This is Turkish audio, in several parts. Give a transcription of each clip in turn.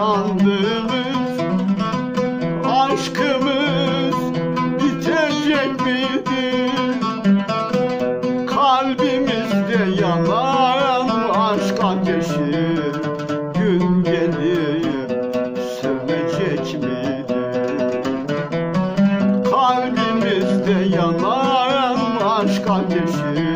sandığımız Aşkımız bitecek miydi? Kalbimizde yanan aşk ateşi Gün gelip sönecek miydi? Kalbimizde yanan aşk ateşi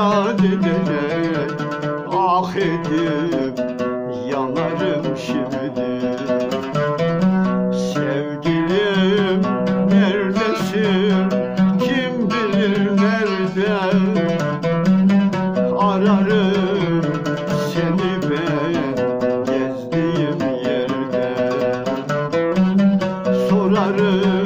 ederek Ah edip yanarım şimdi Sevgilim neredesin? Kim bilir nerede? Ararım seni ben gezdiğim yerde Sorarım